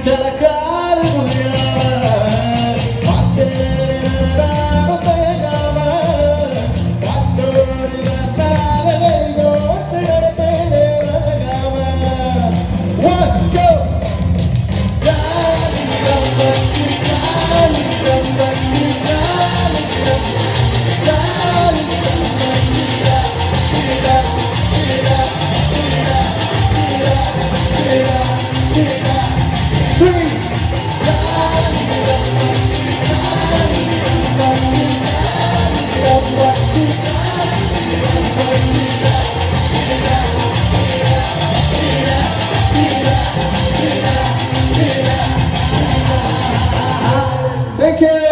Então vida na. Thank you.